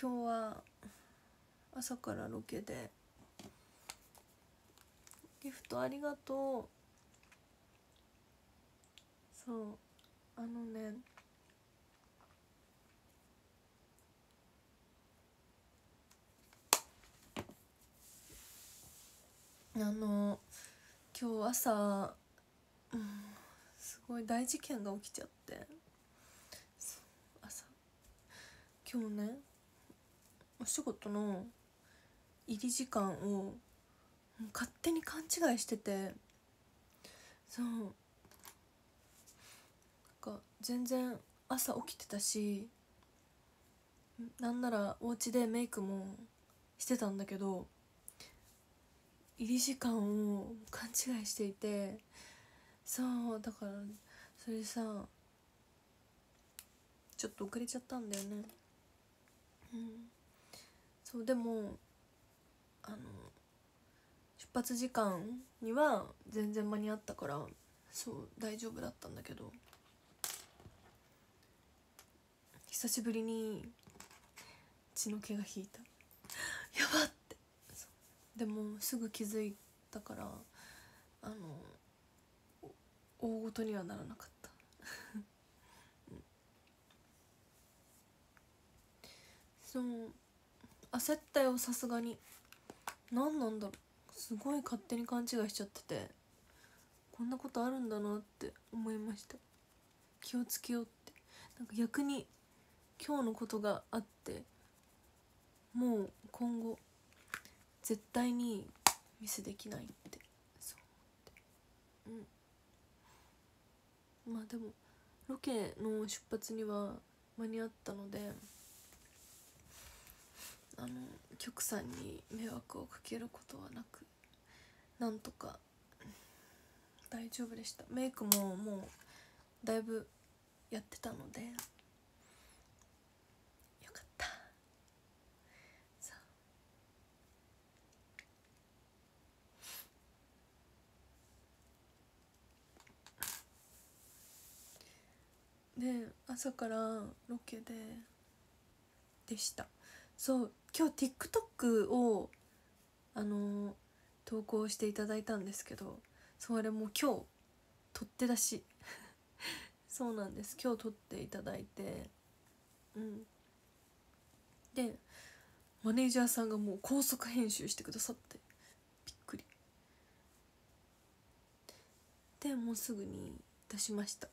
今日は朝からロケで。ギフトありがとう。そう。あのね。あの今日朝、うん、すごい大事件が起きちゃって。朝。今日ねお仕事の入り時間を勝手に勘違いしててそう。なんか全然朝起きてたしなんならお家でメイクもしてたんだけど入り時間を勘違いしていてそうだからそれさちょっと遅れちゃったんだよね。うん。そうでもあの出発時間には全然間に合ったからそう大丈夫だったんだけど。久しぶりに血の気が引いた。やばって。でもすぐ気づいたからあの大ごとにはならなかった。うん。そう。焦ったよさすがに。何なんだろう。すごい勝手に勘違いしちゃってて。こんなことあるんだなって思いました。気をつけようって。なんか逆に今日のことがあって。もう今後絶対にミスできないって。そう思って。うん。まあでもロケの出発には間に合ったので。あの局さんに迷惑をかけることはなくなんとか大丈夫でした。メイクももうだいぶやってたのでよかった。さあ。で朝からロケででした。そう今日 TikTok をあの投稿していただいたんですけどそれも今日撮って出し。そうなんです。今日撮っていただいてうん。でマネージャーさんがもう高速編集してくださってびっくり。でもうすぐに出しました。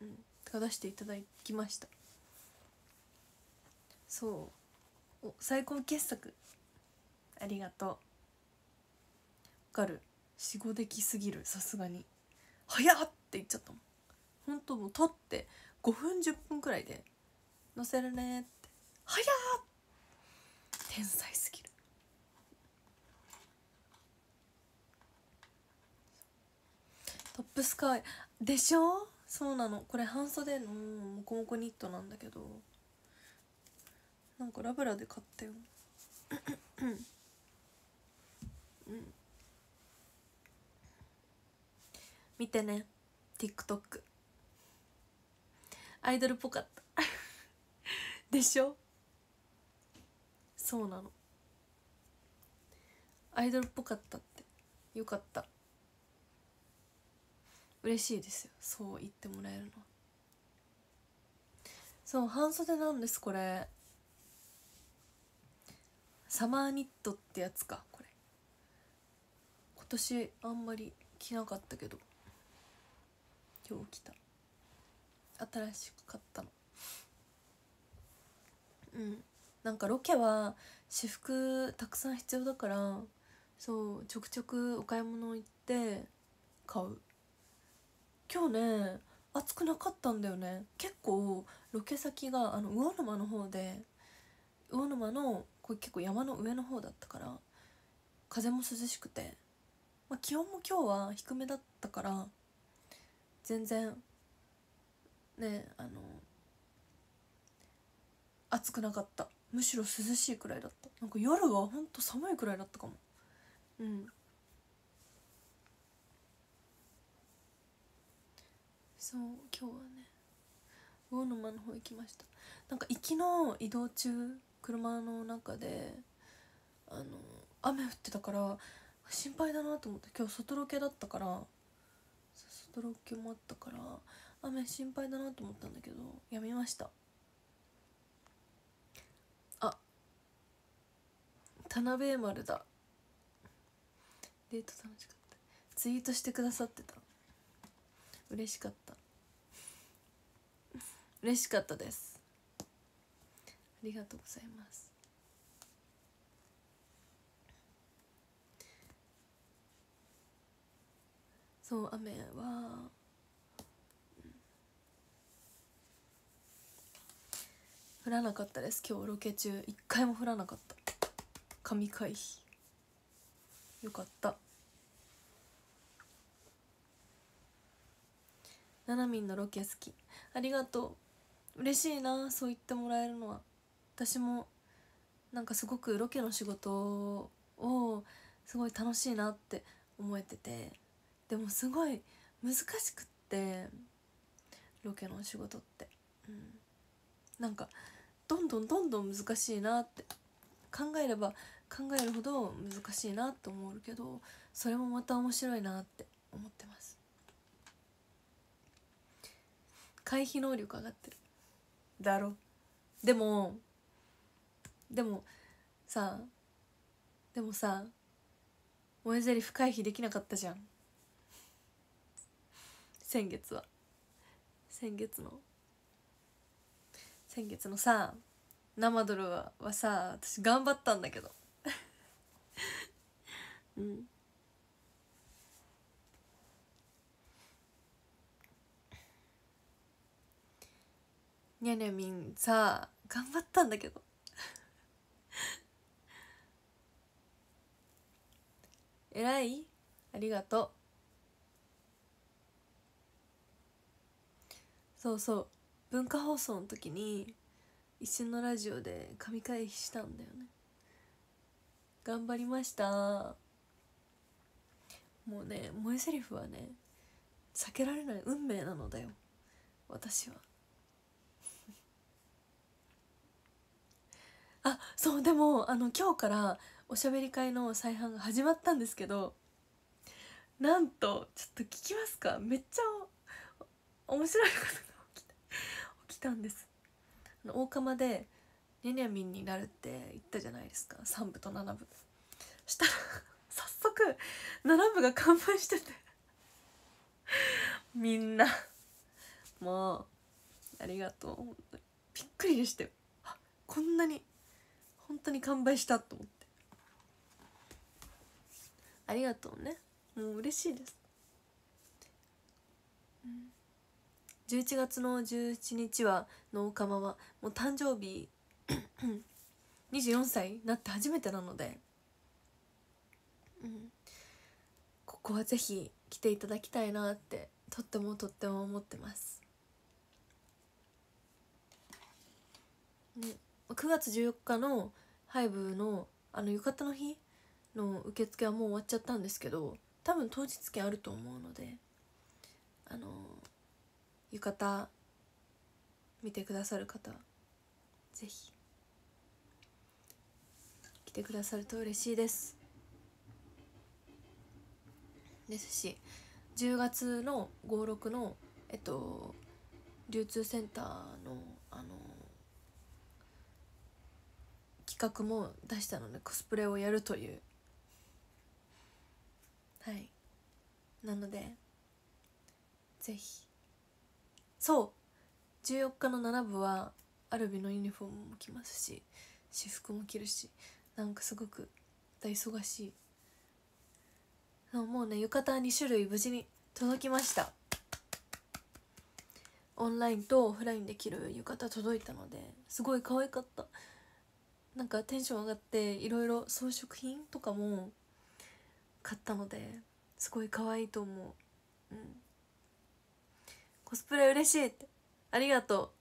うん。出していただきました。そう。お最高傑作。ありがとう。わかる。死後できすぎる。さすがに。早っって言っちゃったもん。ほんともう撮って5分10分くらいで載せるねって。早っ。天才すぎる。トップスカイ。でしょ？そうなの。これ半袖のモコモコニットなんだけど。なんかラブラで買ったよ。う ん見てね。TikTok アイドルっぽかった。でしょ？そうなの。アイドルっぽかったって。よかった。嬉しいですよ。そう言ってもらえるのそう半袖なんですこれ。サマーニットってやつかこれ。今年あんまり着なかったけど。今日着た。新しく買ったの。うん。なんかロケは私服たくさん必要だからそうちょくちょくお買い物行って買う。今日ね暑くなかったんだよね。結構ロケ先があの魚沼の方で魚沼のこれ結構山の上の方だったから風も涼しくて、まあ、気温も今日は低めだったから全然ねあの暑くなかった。むしろ涼しいくらいだった。なんか夜はほんと寒いくらいだったかも。うん。そう今日はね魚沼の方行きました。なんか行きの移動中車の中であの雨降ってたから心配だなと思って今日外ロケだったから外ロケもあったから雨心配だなと思ったんだけどやみました。あ田辺丸だ。デート楽しかった。ツイートしてくださってた。嬉しかった。嬉しかったです。りがとうございます。そう雨は降らなかったです。今日ロケ中一回も降らなかった。神回避。よかった。ななみんのロケ好き。ありがとう。嬉しいなそう言ってもらえるのは。私もなんかすごくロケの仕事をすごい楽しいなって思えててでもすごい難しくってロケの仕事って、うん、なんかどんどんどんどん難しいなって考えれば考えるほど難しいなって思うけどそれもまた面白いなって思ってます。回避能力上がってる。だろ。でもでもさでもさ萌え台詞回避できなかったじゃん。先月は。先月の。先月のさ生ドルははさ私頑張ったんだけど。うん。にゃにゃみんさ頑張ったんだけど。えらい。ありがとう。そうそう。文化放送の時に一瞬のラジオで神回避したんだよね。頑張りました。もうね萌えセリフはね避けられない。運命なのだよ。私は。あそうでもあの今日からおしゃべり会の再販が始まったんですけどなんとちょっと聞きますか？めっちゃ面白いことが起きた起きたんです。大釜でニャニャミンになるって言ったじゃないですか。3部と7部。したら 早速7部が完売してて。みんなもうありがとう。びっくりしたよこんなに本当に完売したと思って。ありがとうね。もう嬉しいです、うん、11月の17日はのおかまはもう誕生日 24歳になって初めてなので、ここはぜひ来ていただきたいなってとってもとっても思ってます。ね、9月14日のハイブのあの浴衣の日の受付はもう終わっちゃったんですけど多分当日券あると思うのであの浴衣見てくださる方ぜひ来てくださると嬉しいです。ですし10月の56のえっと流通センターのあの企画も出したのでコスプレをやるというはい。なのでぜひ。そう。14日の7部はアルビのユニフォームも着ますし私服も着るしなんかすごく大忙しい。もうね浴衣2種類無事に届きました。オンラインとオフラインで着る浴衣届いたのですごい可愛かった。なんかテンション上がっていろいろ装飾品とかも買ったのですごい可愛いと思う。うん。コスプレ嬉しいって。ありがと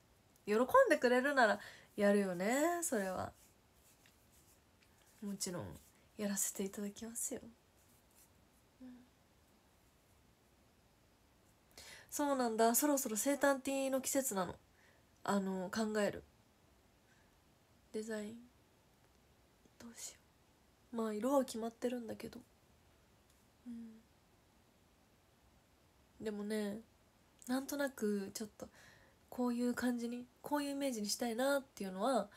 う。喜んでくれるならやるよねそれは。もちろんやらせていただきますよ、うん、そうなんだ。そろそろ生誕ティーの季節なの。あの考える。デザイン。どうしよう。まあ色は決まってるんだけど。うん。でもねなんとなくちょっとこういう感じにこういうイメージにしたいなっていうのは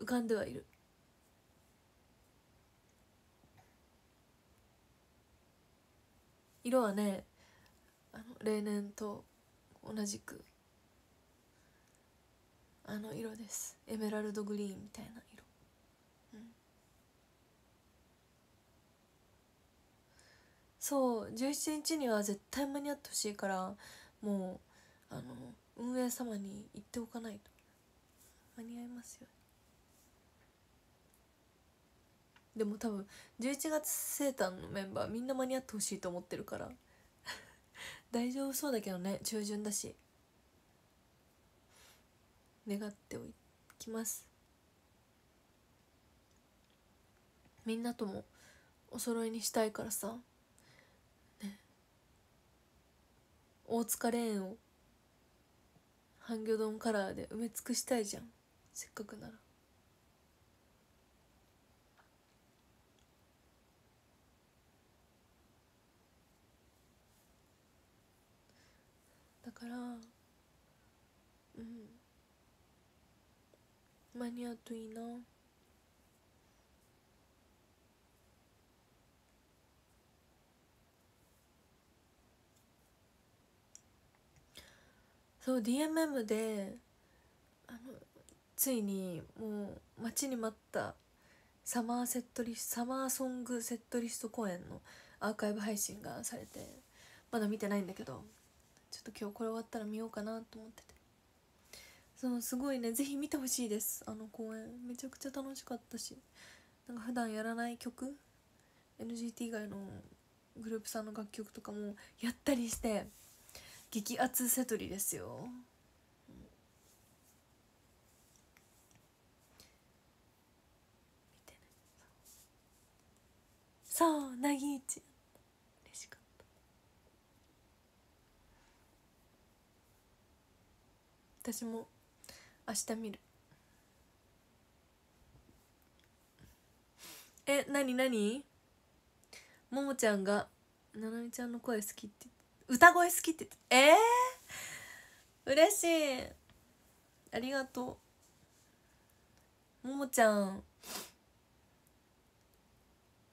浮かんではいる。色はねあの例年と同じくあの色です。エメラルドグリーンみたいな色、うん、そう17日には絶対間に合ってほしいからもうあの運営様に言っておかないと。間に合いますよでも多分11月生誕のメンバーみんな間に合ってほしいと思ってるから。大丈夫そうだけどね中旬だし。願っておきます。みんなともお揃いにしたいからさね大塚レーンを半魚丼カラーで埋め尽くしたいじゃん。せっかくなら。だからうん。間に合うといいな。そう DMM であのついにもう待ちに待ったサマーセットリサマーソングセットリスト公演のアーカイブ配信がされてまだ見てないんだけどちょっと今日これ終わったら見ようかなと思ってて。そうすごいねぜひ見てほしいです。あの公演。めちゃくちゃ楽しかったし。なんか普段やらない曲 NGT 以外のグループさんの楽曲とかもやったりして激アツセトリですよ、そうなぎいち。嬉しかった。私も明日見る。えなになに？ももちゃんがななみちゃんの声好きって歌声好きって言ってえー、嬉しい。ありがとう。ももちゃん。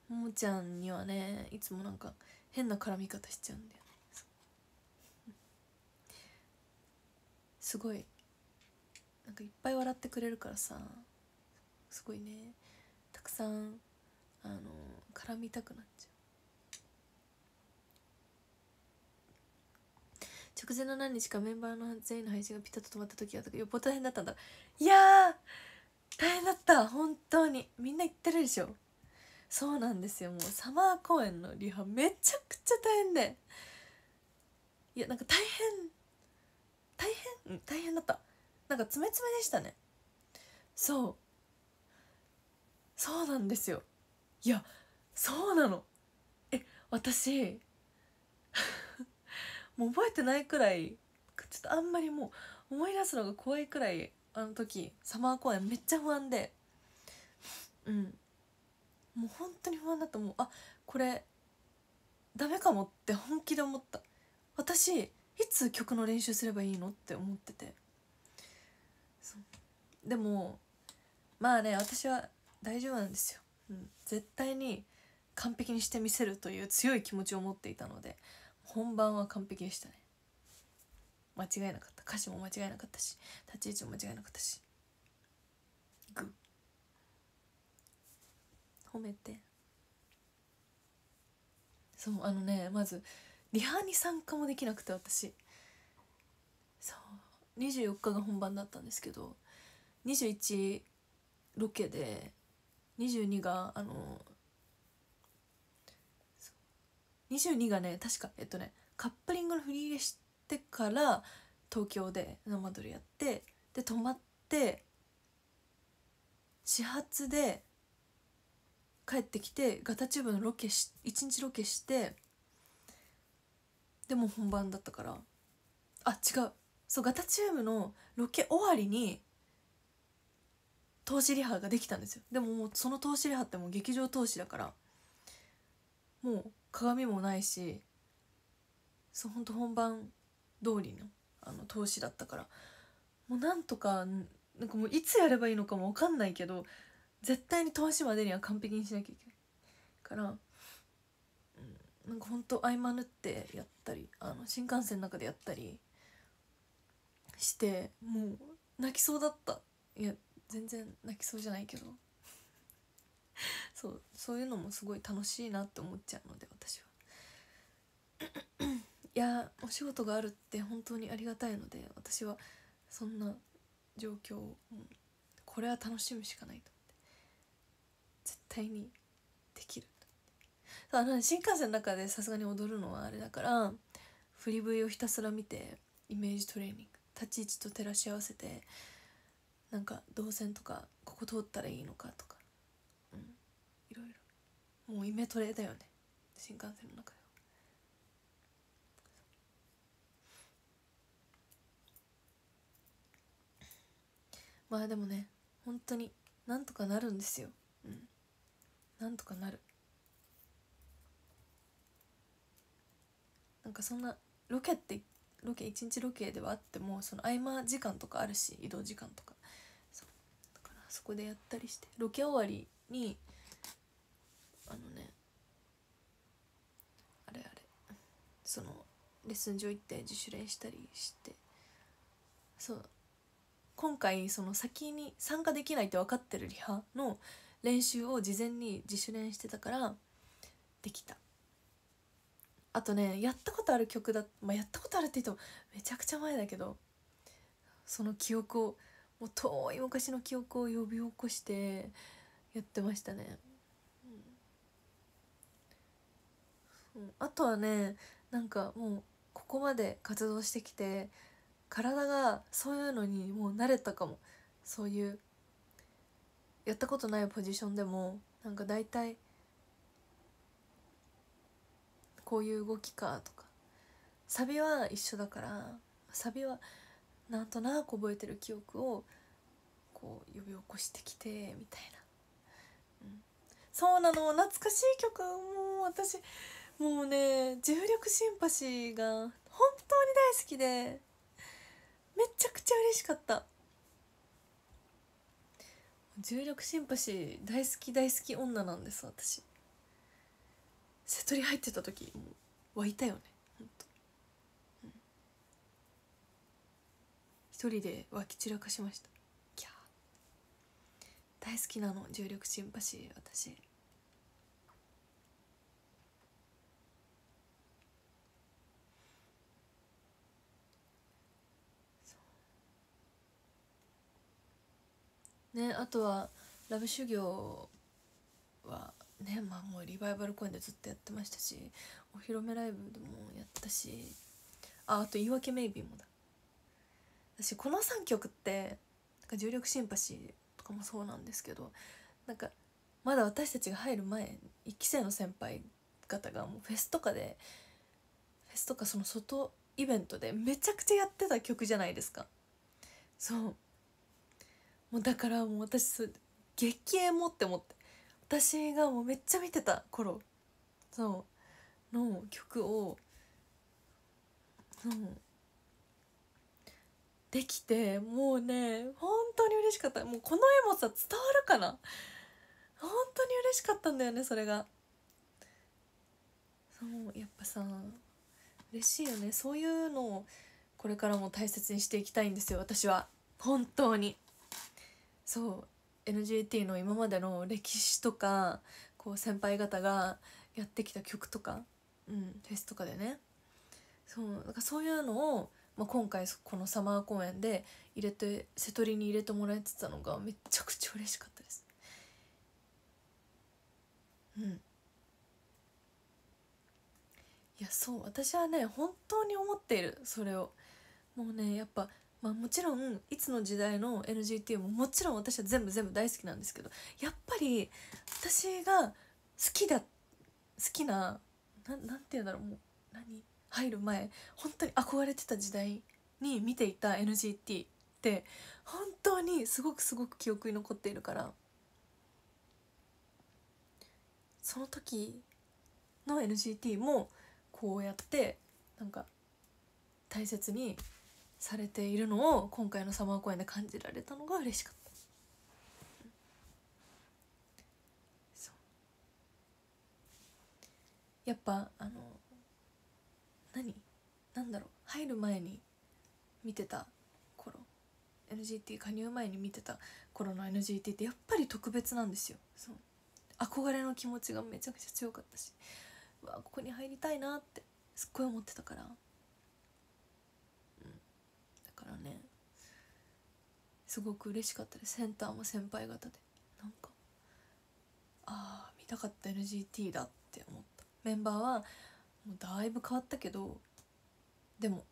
ももちゃんにはねいつもなんか変な絡み方しちゃうんだよね。すごい。なんかいっぱい笑ってくれるからさ。すごいね。たくさんあの絡みたくなっちゃう。直前の何日かメンバーの全員の配信がピタッと止まった時はよっぽど大変だったんだ。いや大変だった。本当に。みんな言ってるでしょ。そうなんですよ。もうサマー公演のリハめちゃくちゃ大変で。いやなんか大変。大変？大変だった。なんか詰め詰めでしたね。そう。そうなんですよ。いやそうなの。え私もう覚えてないくらいちょっとあんまりもう思い出すのが怖いくらいあの時サマー公演めっちゃ不安で。うん。もう本当に不安だった。もうあこれダメかもって本気で思った。私いつ曲の練習すればいいのって思ってて。でもまあね私は大丈夫なんですよ、うん、絶対に完璧にしてみせるという強い気持ちを持っていたので。本番は完璧でしたね。間違いなかった。歌詞も間違いなかったし立ち位置も間違いなかったし。グ褒めて。そうあのねまずリハに参加もできなくて私。そう24日が本番だったんですけど21ロケで22があの22がね確かえっとねカップリングの振り入れしてから東京で生撮りやってで泊まって始発で帰ってきてガタチューブのロケし1日ロケしてでも本番だったから。あ違う。そうガタチューブのロケ終わりに投資リハができたんですよ。でももうその投資リハってもう劇場投資だから。もう鏡もないしそうほんと本番通りのあの投資だったから。もうなんとかなんかもういつやればいいのかも分かんないけど絶対に投資までには完璧にしなきゃいけないから、うん、なんかほんと合間縫ってやったりあの新幹線の中でやったりしてもう泣きそうだった。いや全然泣きそうじゃないけど。そうそういうのもすごい楽しいなって思っちゃうので私は。いやお仕事があるって本当にありがたいので私はそんな状況をこれは楽しむしかないと思って絶対にできる。あの新幹線の中でさすがに踊るのはあれだから振り V をひたすら見てイメージトレーニング立ち位置と照らし合わせてなんか動線とかここ通ったらいいのかとかもうイメトレだよね。新幹線の中では。まあでもね本当になんとかなるんですよ。うん。なんとかなる。なんかそんなロケってロケ一日ロケではあってもその合間時間とかあるし移動時間とか。そだからそこでやったりしてロケ終わりにあのねあれあれそのレッスン場行って自主練したりして。そう。今回その先に参加できないって分かってるリハの練習を事前に自主練してたからできた。あとねやったことある曲だまあやったことあるって言ってもめちゃくちゃ前だけどその記憶をもう遠い昔の記憶を呼び起こしてやってましたね、うん、あとはねなんかもうここまで活動してきて体がそういうのにもう慣れたかも。そういうやったことないポジションでもなんか大体こういう動きかとか。サビは一緒だからサビはなんとなく覚えてる記憶をこう呼び起こしてきてみたいな、うん、そうなの懐かしい曲もう私もうね重力シンパシーが本当に大好きでめちゃくちゃ嬉しかった。重力シンパシー大好き大好き女なんです私。瀬戸り入ってた時もう湧いたよねほんと、うん、一人で湧き散らかしました。キャー。大好きなの重力シンパシー私。ねあとはラブ修行はねまあもうリバイバル公演でずっとやってましたしお披露目ライブでもやったしああと「言い訳メイビー」もだ。私この3曲ってなんか重力シンパシーとかもそうなんですけどなんかまだ私たちが入る前1期生の先輩方がもうフェスとかでフェスとかその外イベントでめちゃくちゃやってた曲じゃないですか。そう。もうだからもう私激エモって思って私がもうめっちゃ見てた頃そうの曲をそうできてもうね本当に嬉しかった。もうこのエモさ伝わるかな？本当に嬉しかったんだよねそれが。そうやっぱさ嬉しいよね。そういうのをこれからも大切にしていきたいんですよ私は。本当に。そう NGT の今までの歴史とかこう先輩方がやってきた曲とか、うん、フェスとかでね。そうなんかそういうのを、まあ、今回このサマー公演で入れて瀬戸りに入れてもらえてたのがめちゃくちゃ嬉しかったです。うん。いやそう私はね本当に思っているそれを。もうねやっぱまあ、もちろんいつの時代の NGT ももちろん私は全部全部大好きなんですけどやっぱり私が好きだ好きなななんて言うんだろうもう何？入る前本当に憧れてた時代に見ていた NGT ってって本当にすごくすごく記憶に残っているからその時の NGT もこうやってなんか大切にされているのを今回のサマー公演で感じられたのが嬉しかった。そう。やっぱあの何？なんだろう。入る前に見てた頃。NGT 加入前に見てた頃の NGT ってやっぱり特別なんですよ。そう。憧れの気持ちがめちゃくちゃ強かったし。わここに入りたいなってすっごい思ってたから、からね。すごく嬉しかったです。センターも先輩方で。なんかああ見たかった NGT だって思った。メンバーはもうだいぶ変わったけどでも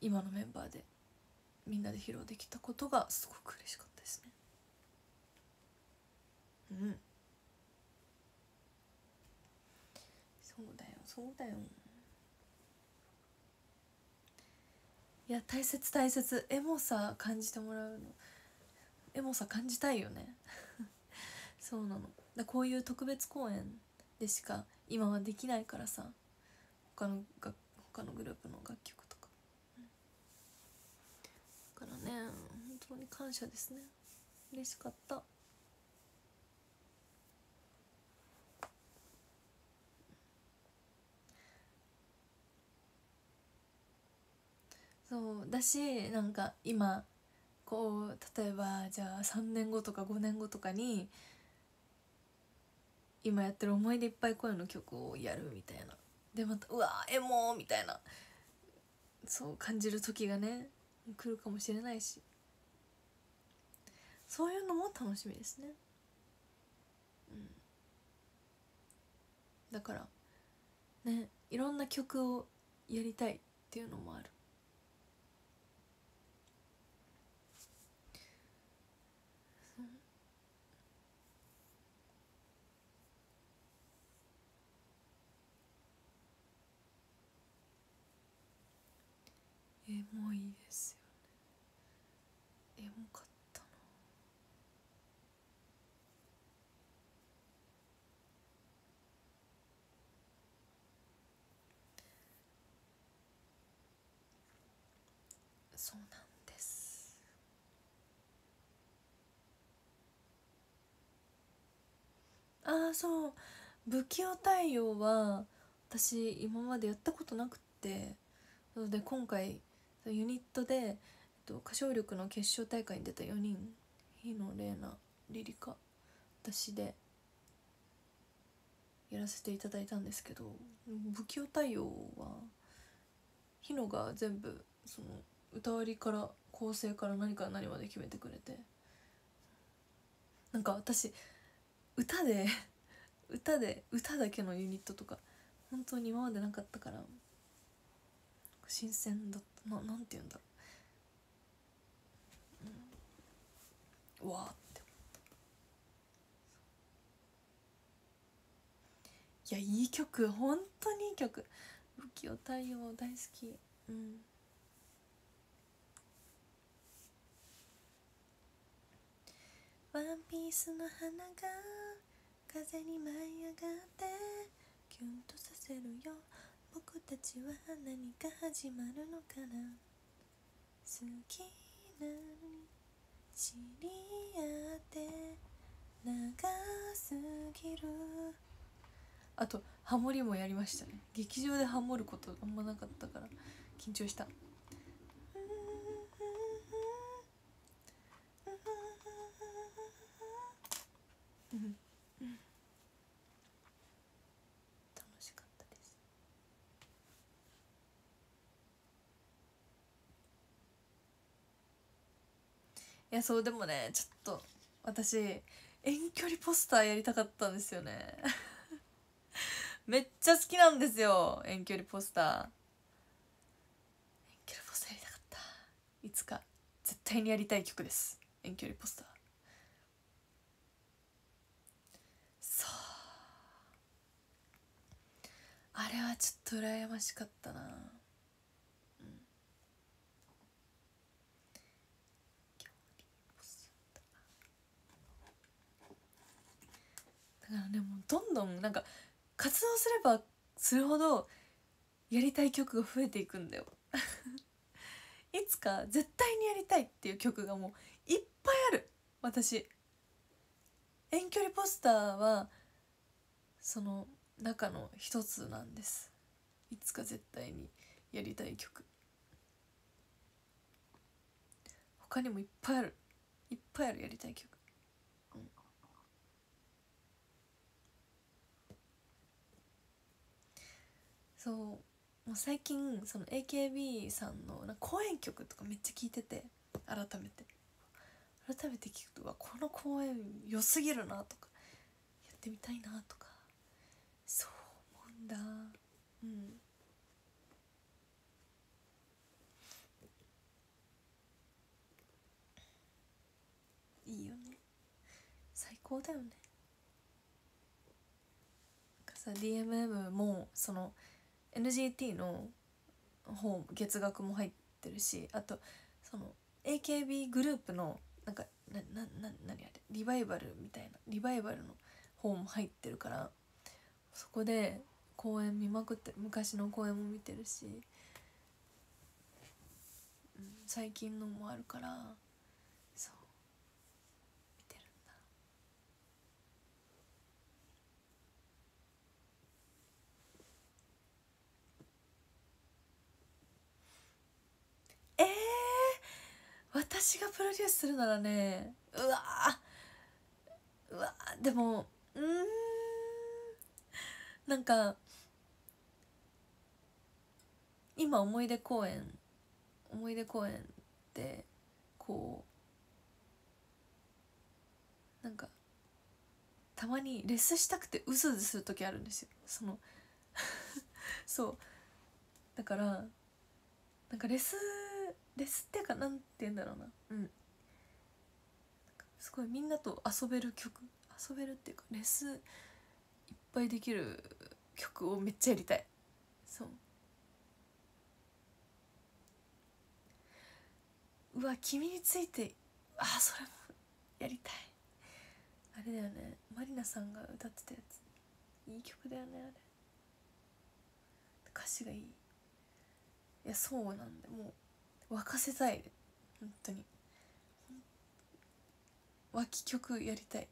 今のメンバーでみんなで披露できたことがすごく嬉しかったですね。うん。そうだよそうだよ。いや大切大切。エモさ感じてもらうの。エモさ感じたいよね。そうなの。だこういう特別公演でしか今はできないからさ。他のが他のグループの楽曲とか、だからね本当に感謝ですね。嬉しかった。そうだしなんか今こう例えばじゃあ3年後とか5年後とかに今やってる思い出いっぱい声の曲をやるみたいな。でまたうわエモーみたいな。そう感じる時がね来るかもしれないし。そういうのも楽しみですね。うん。だからねいろんな曲をやりたいっていうのもある。エモいですよ。ねエモかったなそうなんです。ああそう。不器用対応は私今までやったことなくて。なので今回ユニットで、えっと、歌唱力の決勝大会に出た4人。日野玲奈リリカ私で。やらせていただいたんですけど不器用対応は日野が全部その歌割りから構成から何から何まで決めてくれて。なんか私歌で歌で歌だけのユニットとか本当に今までなかったから。新鮮だった。ななんて言うんだろう、うん、わーっていやいい曲。本当にいい曲「不器用太陽」大好き。うん。ワンピースの花が風に舞い上がってキュンとさせるよ。僕たちは何か始まるのかな？好きなのに知り合って長すぎる。あとハモリもやりましたね。劇場でハモることあんまなかったから緊張した。う んいやそうでもねちょっと私遠距離ポスターやりたかったんですよね。めっちゃ好きなんですよ遠距離ポスター。遠距離ポスターやりたかった。いつか絶対にやりたい曲です。遠距離ポスター。そう。あれはちょっと羨ましかったな。どんどんなんか活動すればするほどやりたい曲が増えていくんだよ。いつか絶対にやりたいっていう曲がもういっぱいある。私遠距離ポスターはその中の一つなんです。いつか絶対にやりたい曲。他にもいっぱいある。いっぱいあるやりたい曲、そう。もう最近その AKB さんのな公演曲とかめっちゃ聴いてて。改めて。改めて聞くとはこの公演良すぎるなとか。やってみたいなとか。そう思うんだ。うん。いいよね。最高だよね。なんかさ DMM もその NGT の方月額も入ってるしあとその AKB グループのなんかななな何あれリバイバルみたいなリバイバルの方も入ってるからそこで公演見まくって昔の公演も見てるし、うん、最近のもあるからそう見てるんだえー、私がプロデュースするならねうわうわでもうんなんか今思い出公演思い出公演ってこうなんかたまにレスしたくてうずうずする時あるんですよ。その そう。だからなんかレスレスっていうかなんて言うんだろうな。うん。すごいみんなと遊べる曲。遊べるっていうかレスいっぱいできる曲をめっちゃやりたい。そう。うわ君についてあそれもやりたい。あれだよね。まりなさんが歌ってたやつ。いい曲だよねあれ。歌詞がいい。いやそうなんでもう沸かせたい。本当に。脇曲やりたい。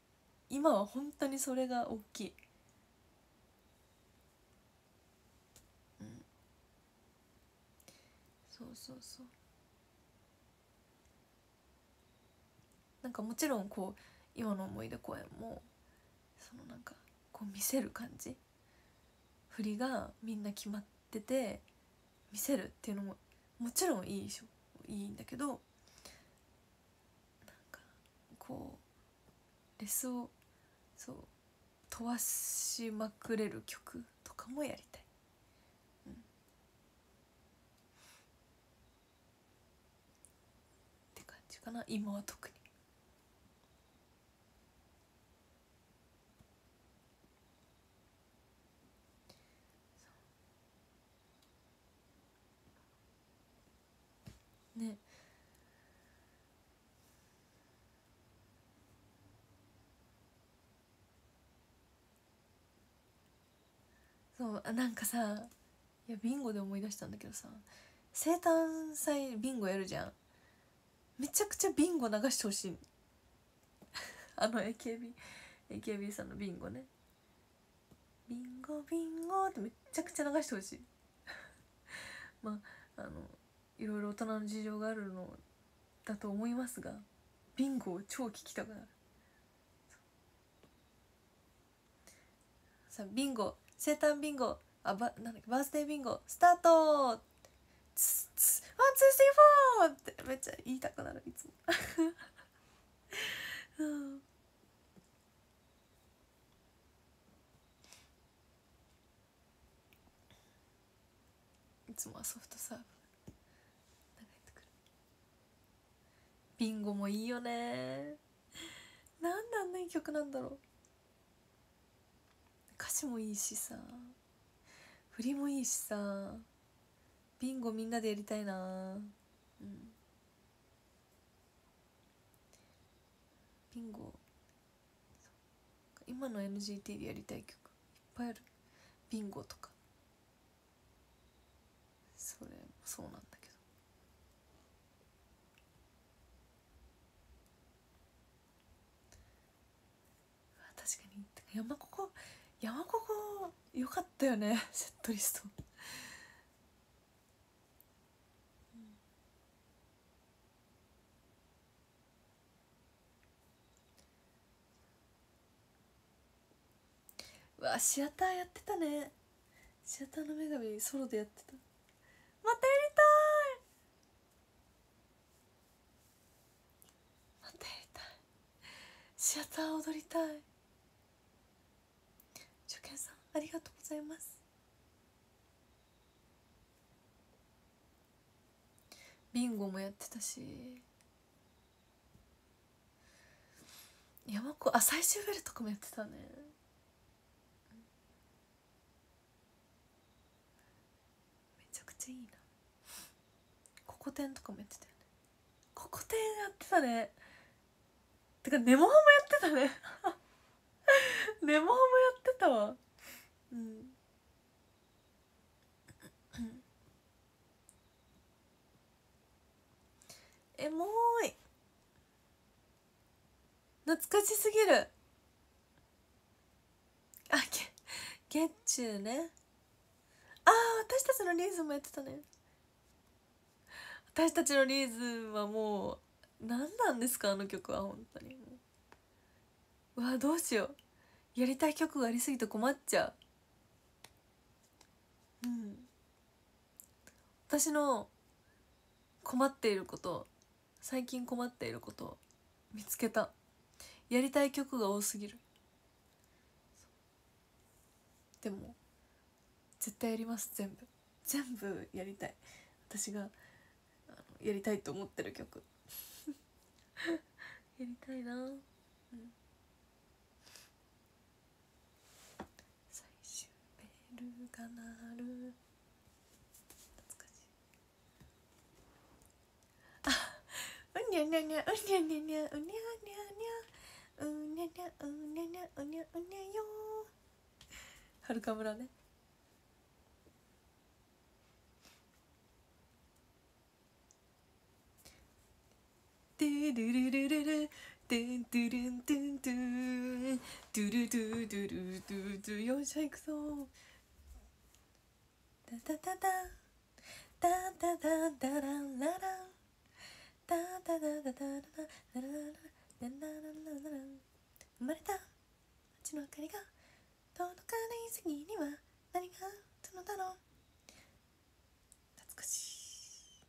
今は本当にそれが大きい。うん。そうそうそう。なんかもちろんこう今の思い出公演もそのなんかこう見せる感じ。振りがみんな決まってて見せるっていうのももちろんいいでしょ。いいんだけどなんかこうレスをそう飛ばしまくれる曲とかもやりたい。うん、って感じかな今は特に。ね。そうなんかさいやビンゴで思い出したんだけどさ生誕祭ビンゴやるじゃん。めちゃくちゃビンゴ流してほしい。あの AKB AKB さんのビンゴね。ビンゴビンゴってめちゃくちゃ流してほしい。まああのいろいろ大人の事情があるのだと思いますがビンゴを超聞きたくなる。さあビンゴ生誕ビンゴあばなんだっけバースデービンゴスタート!ツツ one two three four!ってめっちゃ言いたくなるいつも。うん。いつもはソフトサーブ。ビンゴもいいよね。なんであんないい曲なんだろう。歌詞もいいしさ。振りもいいしさ。ビンゴみんなでやりたいな。うん。ビンゴ。今の NGT でやりたい曲。いっぱいある。ビンゴとか。それもそうなんだけどあ確かに山ここ山ここよかったよね セットリスト。うわシアターやってたね。シアターの女神ソロでやってた。またやりたい。またやりたい。シアター踊りたい。ありがとうございます。ビンゴもやってたし。山子あ最終ベルとかもやってたね。めちゃくちゃいいな。ココテンとかもやってたよね。ココテンやってたね。てかネモハもやってたね。ネモハもやってたわ。うん。エモーい。懐かしすぎる。あゲゲッチュね。ああ私たちのリーズもやってたね。私たちのリーズはもう何なんですかあの曲は本当に。うわどうしよう。やりたい曲がありすぎて困っちゃう。うん。私の困っていること最近困っていること見つけた。やりたい曲が多すぎる。でも絶対やります全部。全部やりたい。私がやりたいと思ってる曲。やりたいな、うん、最終ベルが鳴る。懐かしい。あうにゃにゃにゃうにゃにゃにゃうにゃにゃにゃうにゃにゃうにゃにゃうにゃうにゃよ。はるか村ね。トゥルルルルルトゥントゥルントゥントゥントゥルトゥトゥルトゥトゥよっしゃ行くぞタタタタタタタタランラランタタタタタラララララララララ生まれた街の明かりが届かない先には何があったのだろう懐かしい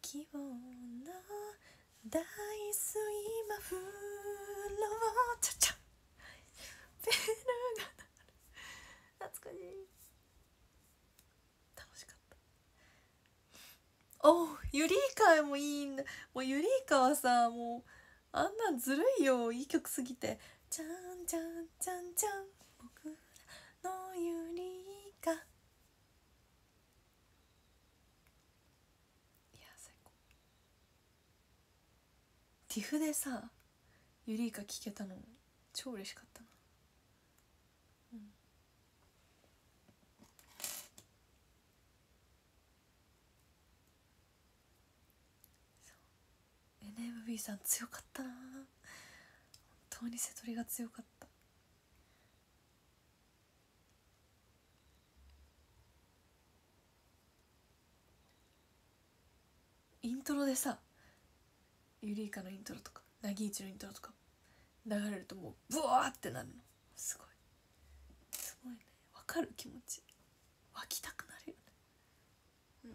希望の大水マフローちゃちゃベルが鳴る懐かしい楽しかったおうユリイカもいいんだ。もうユリイカはさもうあんなんずるいよ。いい曲すぎて。じゃんじゃんじゃんじゃん僕らのユリイカ。いや最高。ティフでさユリイカ聴けたの超嬉しかったなうんそう NMB さん強かったな。本当に瀬戸りが強かった。イントロでさユリイカのイントロとかナギイチのイントロとか流れるともうブワーってなるの。すごい。すごいね。わかる気持ち。湧きたくなるよねうん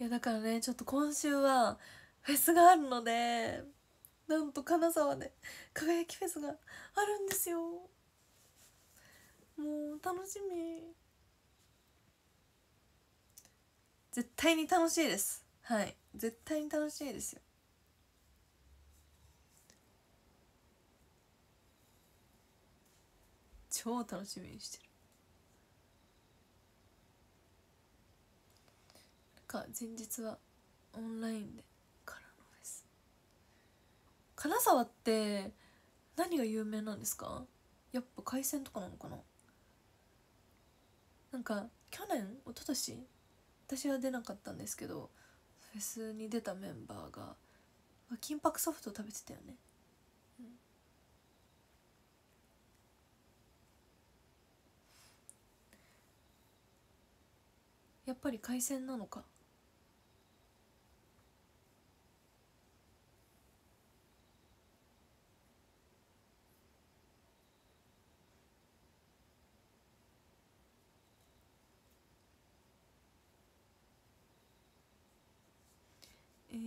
いやだからねちょっと今週はフェスがあるのでなんと金沢で輝きフェスがあるんですよ。もう楽しみ。絶対に楽しいです。はい。絶対に楽しいですよ。超楽しみにしてる。か前日はオンラインでからのフェス金沢って何が有名なんですか？やっぱ海鮮とかなのかな？なんか去年一昨年私は出なかったんですけどフェスに出たメンバーが金箔ソフト食べてたよね、うん、やっぱり海鮮なのか？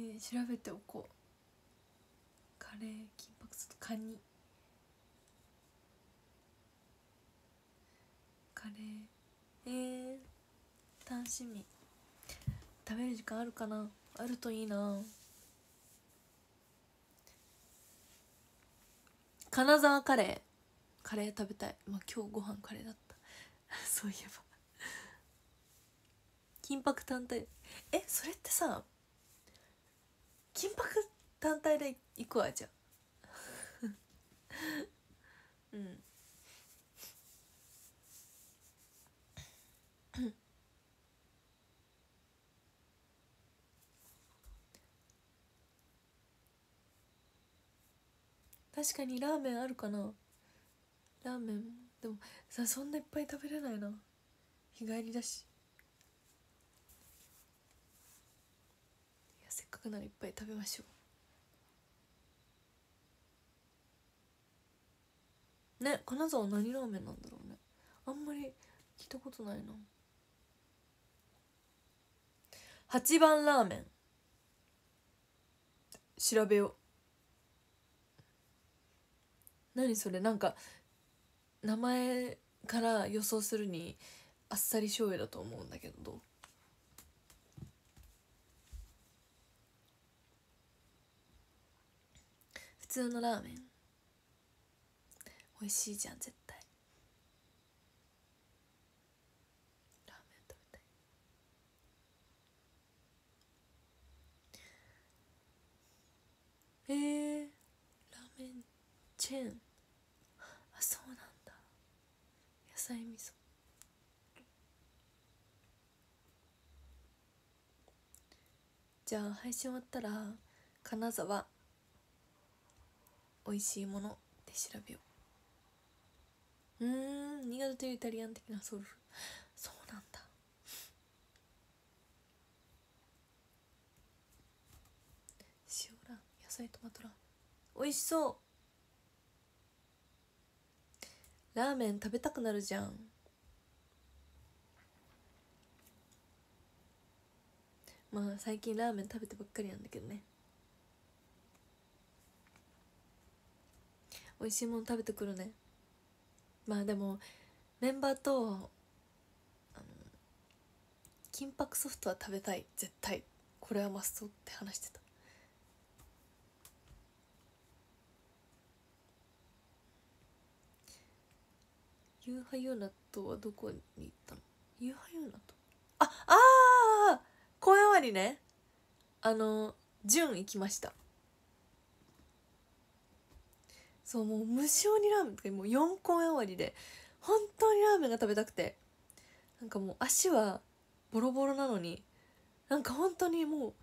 えー、調べておこう。カレー金箔ソフトカニカレーえー、楽しみ。食べる時間あるかな？あるといいな。金沢カレー。カレー食べたい。まあ今日ご飯カレーだった。そういえば。金箔単体えそれってさ金箔単体で行くわじゃ うん。確かにラーメンあるかな。ラーメンでもさそんないっぱい食べれないな。日帰りだし。くならいっぱい食べましょう。ね金沢何ラーメンなんだろうね。あんまり聞いたことないな。8番ラーメン。調べよう。何それ？なんか名前から予想するにあっさり醤油だと思うんだけどどう？通のラーメン。美味しいじゃん絶対。ラーメン食べたい。えー、ラーメンチェーン。あそうなんだ。野菜味噌。じゃあ配信終わったら金沢美味しいもので調べよう。うん新潟というイタリアン的なソウルそうなんだ。塩ラ野菜トマトラーメン。美味しそう。ラーメン食べたくなるじゃん。まあ最近ラーメン食べてばっかりなんだけどね。美味しいもの食べてくるね。まあでもメンバーと金箔ソフトは食べたい。絶対。これはマストって話してた。ユーハユーナとはどこに行ったの？ユーハユーナと？あああ公園終わりねあの純行きましたそうもう無性にラーメンとかもう4公演終わりで本当にラーメンが食べたくて。なんかもう足はボロボロなのになんか本当にもう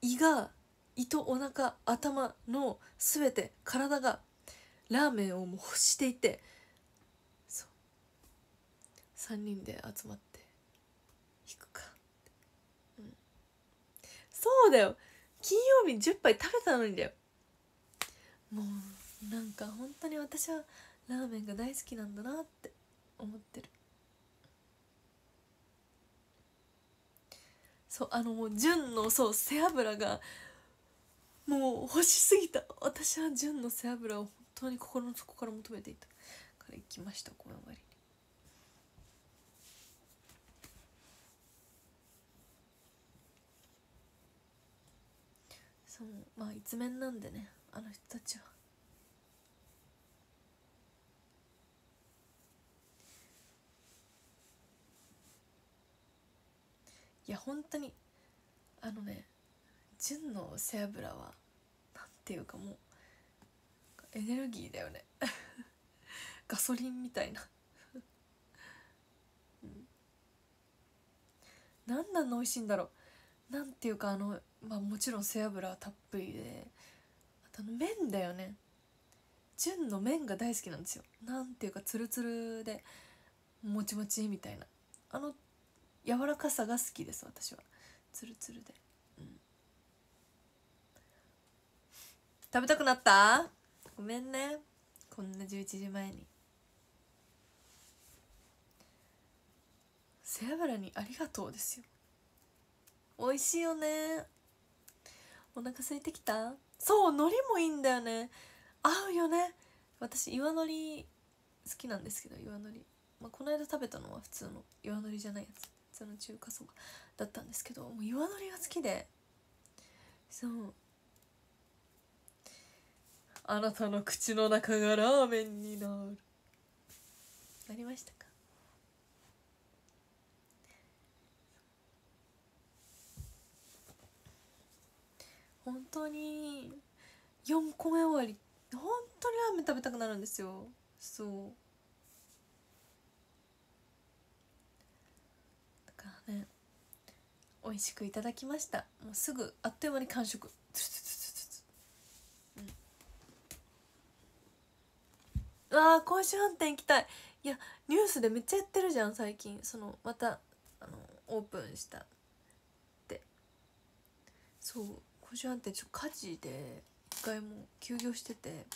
胃が胃とお腹頭の全て体がラーメンをもう欲していて。そう。3人で集まって引くか。うん。そうだよ。金曜日10杯食べたのにだよ。もうなんか本当に私はラーメンが大好きなんだなって思ってる。そうあのもう純のそう背脂がもう欲しすぎた。私は純の背脂を本当に心の底から求めていた。から行きましたこの終わりに。そうまあ一面なんでねあの人たちは。いや本当に。あのね純の背脂はなんていうかもうエネルギーだよね。ガソリンみたいな。うん。何なの美味しいんだろう。なんていうかあのまあもちろん背脂はたっぷりで。あと麺だよね。純の麺が大好きなんですよ。なんていうかツルツルでもちもちみたいな。あの柔らかさが好きです私は。ツルツルで、うん、食べたくなった？ごめんね。こんな11時前に。背脂にありがとうですよ。美味しいよね。お腹空いてきた？そう海苔もいいんだよね。合うよね。私岩のり好きなんですけど岩のり、まあ、この間食べたのは普通の岩のりじゃないやつ。普通の中華そばだったんですけどもう岩のりが好きでそう。あなたの口の中がラーメンになる。なりましたか？本当に4個目終わり。本当にラーメン食べたくなるんですよ。そうだからね美味しくいただきました。もうすぐあっという間に完食。うわー甲子飯店行きたい。いやニュースでめっちゃやってるじゃん最近。そのまたあのオープンした。って。そう甲子飯店ちょっと火事で一回も休業してて。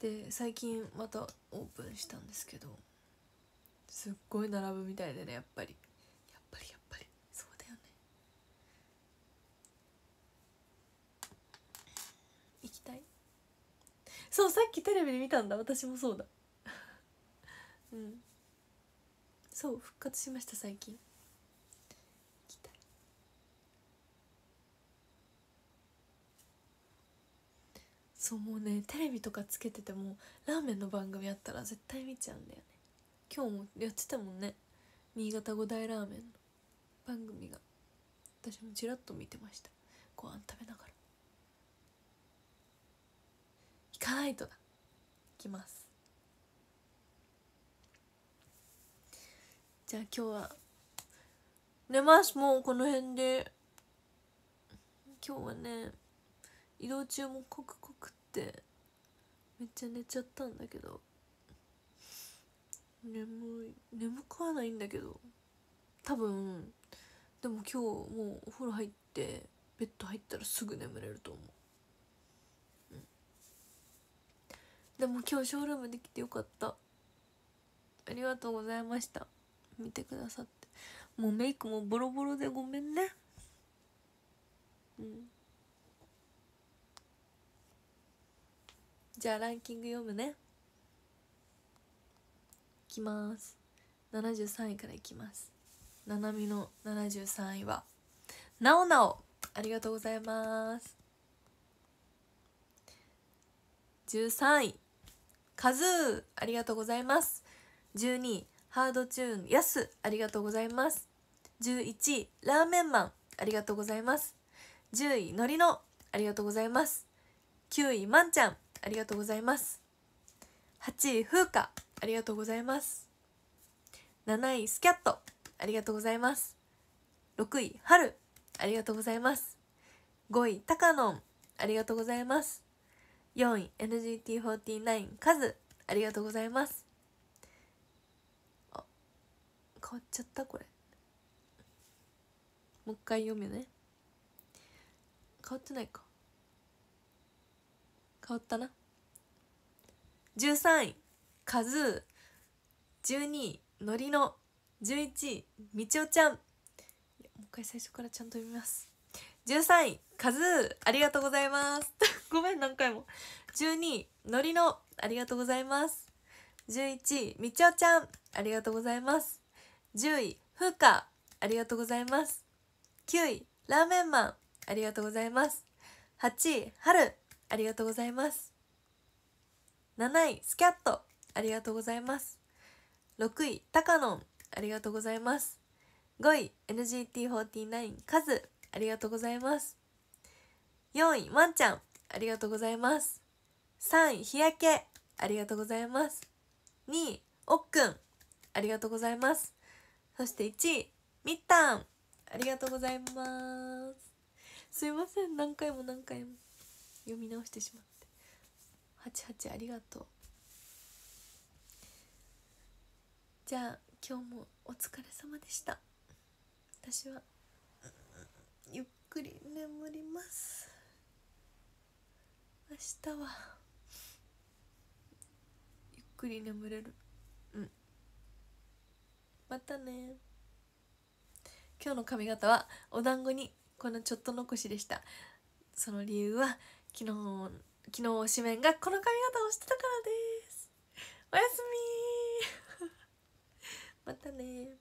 で最近またオープンしたんですけど。すっごい並ぶみたいでねやっぱりやっぱりやっぱりそうだよね行きたいそうさっきテレビで見たんだ。私もそうだ。うん。そう復活しました最近。そうもうねテレビとかつけててもラーメンの番組あったら絶対見ちゃうんだよね。今日もやってたもんね。新潟五大ラーメンの番組が。私もちらっと見てました。ご飯食べながら。行かないとだ。行きます。じゃあ今日は。寝ます。もうこの辺で。今日はね移動中もコクコクって。めっちゃ寝ちゃったんだけど。眠い。眠くはないんだけど。多分。でも今日もうお風呂入ってベッド入ったらすぐ眠れると思う、うん、でも今日ショールームできてよかった。ありがとうございました。見てくださって。もうメイクもボロボロでごめんね。うん。じゃあランキング読むね。いきます。73位からいきます。ななみの73位は。なおなお。ありがとうございます。13位。カズーありがとうございます。12位ハードチューンやすありがとうございます。11位ラーメンマンありがとうございます。10位のりのありがとうございます。9位まんちゃんありがとうございます。8位風花ありがとうございます。7位スキャットありがとうございます。6位春ありがとうございます。5位タカノンありがとうございます。4位 NGT49 カズありがとうございます。あ変わっちゃったこれ。もう一回読むね。変わってないか。変わったな。13位カズー。12位のりの11位みちおちゃん。もう一回最初からちゃんと読みます。13位カズー。ありがとうございます。ごめん何回も。12位のりのありがとうございます。11位みちおちゃんありがとうございます。10位ふうかありがとうございます。9位ラーメンマンありがとうございます。8位春ありがとうございます。7位スキャットありがとうございます。6位タカノンありがとうございます。5位 NGT49 カズありがとうございます。4位ワンちゃんありがとうございます。3位日焼け。ありがとうございます。2位おっくん。ありがとうございます。そして1位みったん。ありがとうございます。すいません。何回も何回も読み直してしまって。88ありがとう。じゃあ今日もお疲れ様でした。私はゆっくり眠ります。明日は。ゆっくり眠れる。うん。またね。今日の髪型はお団子にこのちょっと残しでした。その理由は昨日昨日推しメンがこの髪型をしてたからです。おやすみ またね